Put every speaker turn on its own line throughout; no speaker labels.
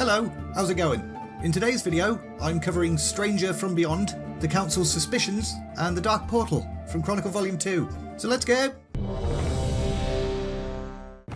Hello, how's it going? In today's video, I'm covering Stranger from Beyond, the Council's Suspicions, and the Dark Portal from Chronicle Volume 2. So let's go!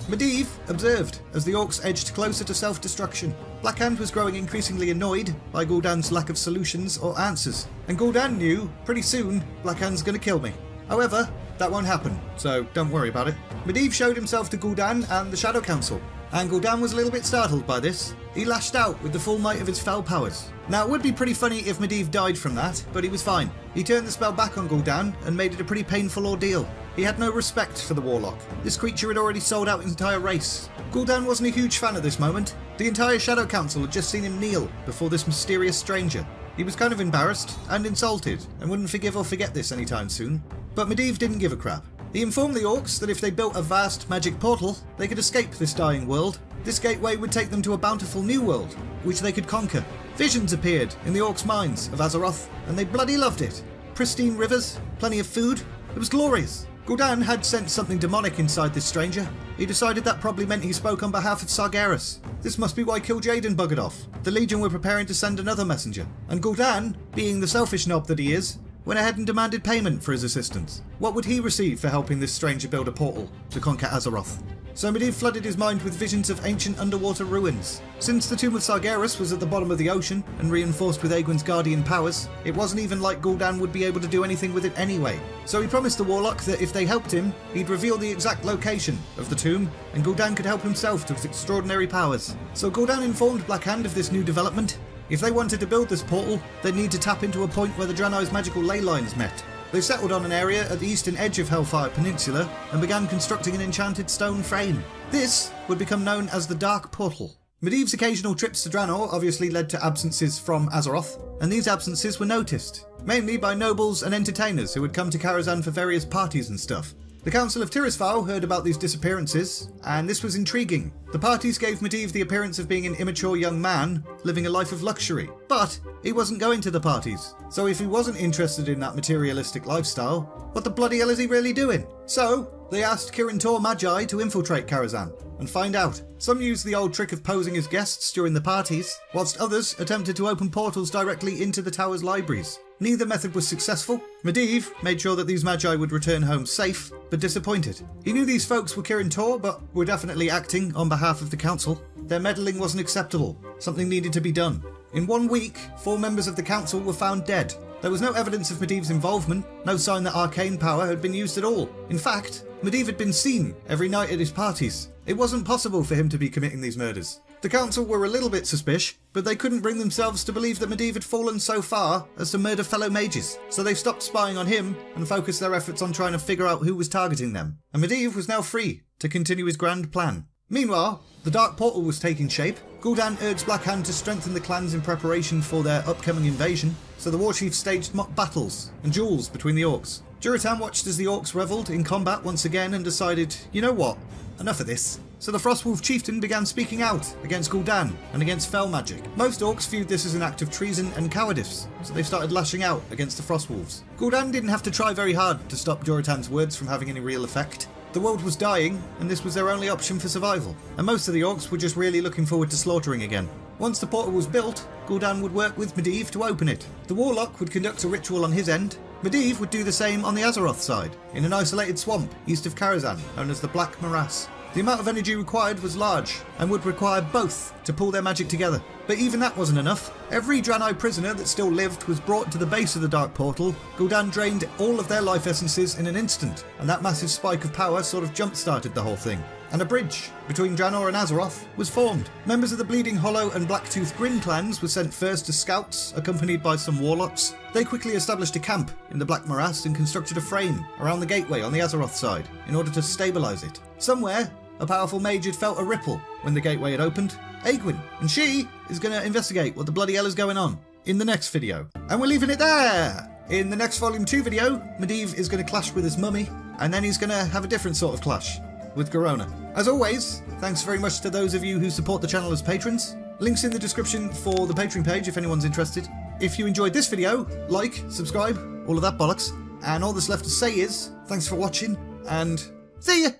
Medivh observed as the orcs edged closer to self-destruction. Blackhand was growing increasingly annoyed by Gul'dan's lack of solutions or answers, and Gul'dan knew pretty soon Blackhand's gonna kill me. However, that won't happen, so don't worry about it. Medivh showed himself to Gul'dan and the Shadow Council, Gul'dan was a little bit startled by this. He lashed out with the full might of his fell powers. Now, it would be pretty funny if Medivh died from that, but he was fine. He turned the spell back on Gul'dan and made it a pretty painful ordeal. He had no respect for the Warlock. This creature had already sold out his entire race. Gul'dan wasn't a huge fan at this moment. The entire Shadow Council had just seen him kneel before this mysterious stranger. He was kind of embarrassed and insulted and wouldn't forgive or forget this anytime soon. But Medivh didn't give a crap. He informed the orcs that if they built a vast magic portal, they could escape this dying world. This gateway would take them to a bountiful new world, which they could conquer. Visions appeared in the orcs' minds of Azeroth, and they bloody loved it. Pristine rivers, plenty of food, it was glorious. Gul'dan had sensed something demonic inside this stranger. He decided that probably meant he spoke on behalf of Sargeras. This must be why Kil'jaeden buggered off. The Legion were preparing to send another messenger, and Gul'dan, being the selfish knob that he is, went ahead and demanded payment for his assistance. What would he receive for helping this stranger build a portal to conquer Azeroth? So Medivh flooded his mind with visions of ancient underwater ruins. Since the tomb of Sargeras was at the bottom of the ocean and reinforced with Aegwynn's guardian powers, it wasn't even like Gul'dan would be able to do anything with it anyway. So he promised the Warlock that if they helped him, he'd reveal the exact location of the tomb, and Gul'dan could help himself to his extraordinary powers. So Gul'dan informed Blackhand of this new development. If they wanted to build this portal, they'd need to tap into a point where the Draenei's magical ley lines met. They settled on an area at the eastern edge of Hellfire Peninsula and began constructing an enchanted stone frame. This would become known as the Dark Portal. Medivh's occasional trips to Draenor obviously led to absences from Azeroth, and these absences were noticed, mainly by nobles and entertainers who had come to Karazhan for various parties and stuff. The Council of Tirisfal heard about these disappearances, and this was intriguing. The parties gave Medivh the appearance of being an immature young man living a life of luxury, but he wasn't going to the parties. So if he wasn't interested in that materialistic lifestyle, what the bloody hell is he really doing? So they asked Kirin Tor Magi to infiltrate Karazhan and find out. Some used the old trick of posing as guests during the parties, whilst others attempted to open portals directly into the tower's libraries. Neither method was successful. Medivh made sure that these magi would return home safe, but disappointed. He knew these folks were Kirin Tor, but were definitely acting on behalf of the council. Their meddling wasn't acceptable. Something needed to be done. In one week, four members of the council were found dead. There was no evidence of Medivh's involvement, no sign that arcane power had been used at all. In fact, Medivh had been seen every night at his parties. It wasn't possible for him to be committing these murders. The council were a little bit suspicious, but they couldn't bring themselves to believe that Medivh had fallen so far as to murder fellow mages, so they stopped spying on him and focused their efforts on trying to figure out who was targeting them. And Medivh was now free to continue his grand plan. Meanwhile, the Dark Portal was taking shape. Gul'dan urged Blackhand to strengthen the clans in preparation for their upcoming invasion, so the war chiefs staged mock battles and duels between the orcs. Durotan watched as the orcs revelled in combat once again and decided, you know what, enough of this. So the Frostwolf chieftain began speaking out against Gul'dan and against Fel magic. Most orcs viewed this as an act of treason and cowardice, so they started lashing out against the Frostwolves. Gul'dan didn't have to try very hard to stop Durotan's words from having any real effect. The world was dying, and this was their only option for survival, and most of the orcs were just really looking forward to slaughtering again. Once the portal was built, Gul'dan would work with Medivh to open it. The Warlock would conduct a ritual on his end, Medivh would do the same on the Azeroth side, in an isolated swamp east of Karazhan, known as the Black Morass. The amount of energy required was large, and would require both to pull their magic together. But even that wasn't enough. Every Draenei prisoner that still lived was brought to the base of the Dark Portal. Gul'dan drained all of their life essences in an instant, and that massive spike of power sort of jump-started the whole thing and a bridge between Draenor and Azeroth was formed. Members of the Bleeding Hollow and Blacktooth Grin clans were sent first as scouts, accompanied by some warlocks. They quickly established a camp in the Black Morass and constructed a frame around the gateway on the Azeroth side in order to stabilise it. Somewhere, a powerful mage had felt a ripple when the gateway had opened. Aegwynn, and she is going to investigate what the bloody hell is going on in the next video. And we're leaving it there! In the next Volume 2 video, Medivh is going to clash with his mummy, and then he's going to have a different sort of clash with Garona. As always, thanks very much to those of you who support the channel as patrons. Links in the description for the Patreon page if anyone's interested. If you enjoyed this video, like, subscribe, all of that bollocks. And all that's left to say is, thanks for watching, and see ya!